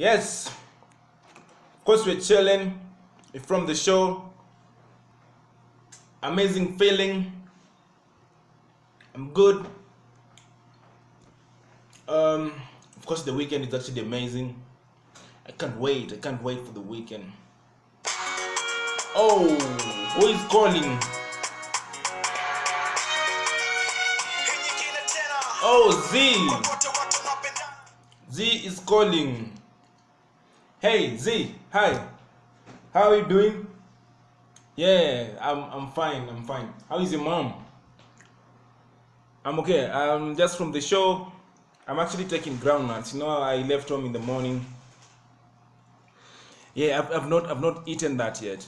Yes. Of course, we're chilling from the show. Amazing feeling. I'm good. Um, of course, the weekend is actually amazing. I can't wait. I can't wait for the weekend. Oh, who is calling? Oh, Z. Z is calling. Hey, Z. Hi. How are you doing? Yeah, I'm I'm fine. I'm fine. How is your mom? I'm okay. I'm just from the show, I'm actually taking groundnuts. You know, I left home in the morning. Yeah, I've, I've not I've not eaten that yet.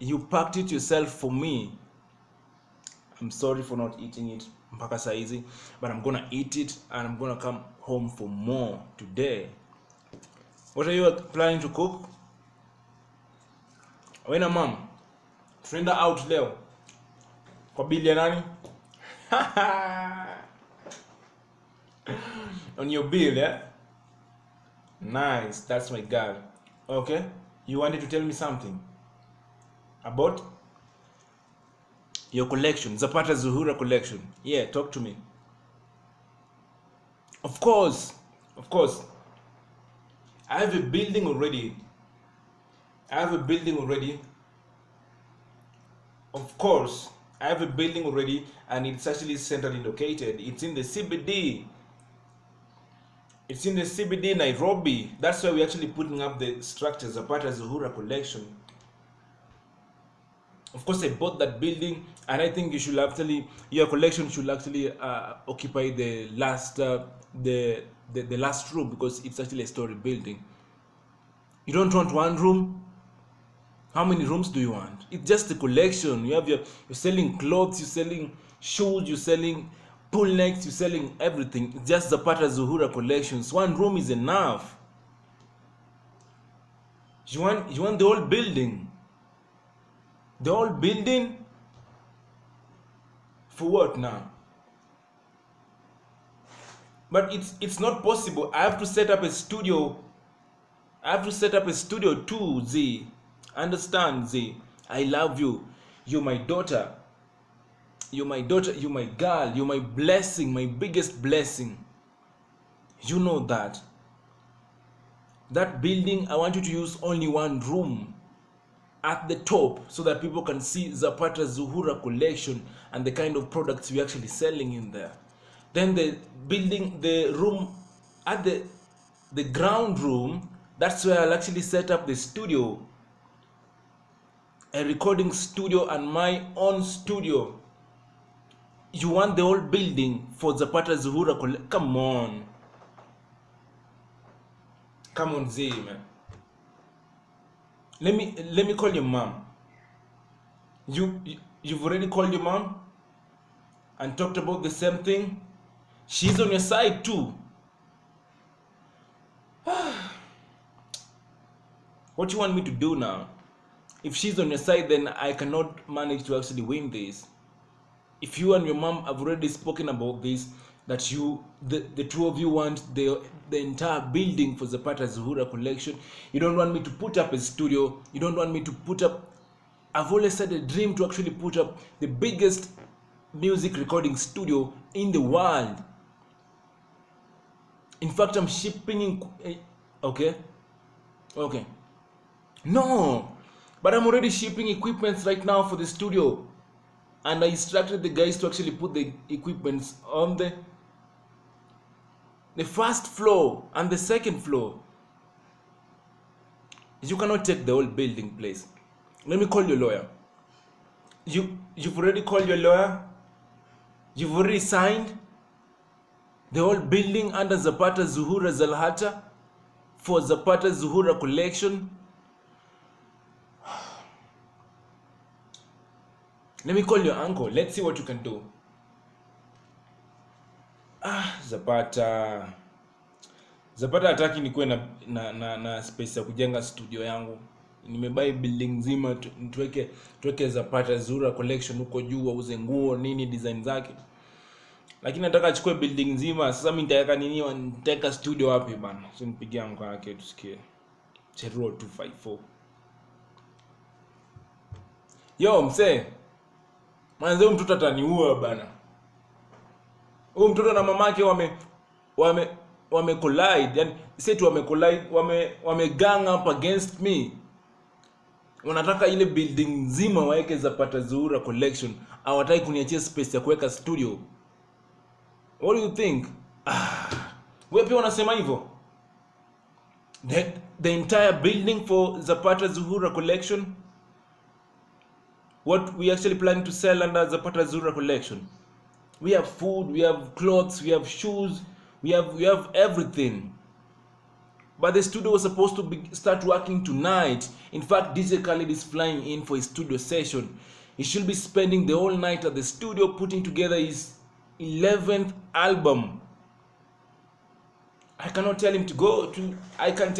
You packed it yourself for me. I'm sorry for not eating it mpaka saizi, but I'm gonna eat it and I'm gonna come home for more today. What are you planning to cook? wena mom, tunaenda out leo kwa bili ya nani? On your bill, yeah? Nice, that's my girl. Okay, you wanted to tell me something about your collection, Zapata Zuhura collection. Yeah, talk to me. Of course, of course. I have a building already. I have a building already. Of course, I have a building already, and it's actually centrally located. It's in the CBD. It's in the CBD Nairobi. That's why we're actually putting up the structure Zapata Zuhura collection. Of course, I bought that building, and I think you should actually your collection should actually uh, occupy the last uh, the, the the last room because it's actually a story building. You don't want one room. How many rooms do you want? It's just a collection. You have your you're selling clothes, you're selling shoes, you're selling pull necks, you're selling everything. It's just Zapata Zuhura collections. One room is enough. You want you want the whole building. The whole building for what now? But it's it's not possible. I have to set up a studio. I have to set up a studio too, Z. Understand, Z? I love you. You're my daughter. You're my daughter. You're my girl. You're my blessing, my biggest blessing. You know that. That building, I want you to use only one room at the top so that people can see Zapata Zuhura collection and the kind of products we're actually selling in there. Then the building, the room at the the ground room, that's where I'll actually set up the studio, a recording studio and my own studio. You want the whole building for Zapata Zuhura? Come on. Come on, Z, man let me let me call your mom you you've already called your mom and talked about the same thing she's on your side too what you want me to do now if she's on your side then i cannot manage to actually win this if you and your mom have already spoken about this that you the, the two of you want the the entire building for Zapata Zuhura collection. You don't want me to put up a studio. You don't want me to put up. I've always had a dream to actually put up the biggest music recording studio in the world. In fact, I'm shipping in. eh, Okay, okay. No, but I'm already shipping equipments right now for the studio, and I instructed the guys to actually put the equipments on the the first floor and the second floor. You cannot take the whole building place. Let me call your lawyer. You you've already called your lawyer. You've already signed the whole building under Zapata Zuhura Zalhata for Zapata Zuhura collection. Let me call your uncle. Let's see what you can do. Ah, Zapata. Zapata hataki nikuwe na, na, na, na space ya kujenga studio yangu. Nimebai building nzima tuweke tuweke Zapata Zura collection huko juu, wauze nguo nini design zake. Lakini nataka achukue building nzima. Sasa mi nitaweka nini? Nitaweka studio wapi bana? So nipigia mko yake tusikie. Cheruo 254 yo msee. Huyu mtoto ataniua bana. Huyu mtoto na mamake wame wame wame collide. Yani setu wame collide wame wame gang up against me. Wanataka ile building nzima waeke zapata zuhura collection. Hawataki kuniachia space ya kuweka studio what do you think? Ah, unasema hivyo? The, the entire building for zapata zuhura collection? What we actually planning to sell under zapata zuhura collection? We have food we have clothes we have shoes we have we have everything. But the studio was supposed to be, start working tonight. In fact, DJ Khaled is flying in for his studio session. He should be spending the whole night at the studio putting together his 11th album. I cannot tell him to go to. I can tell.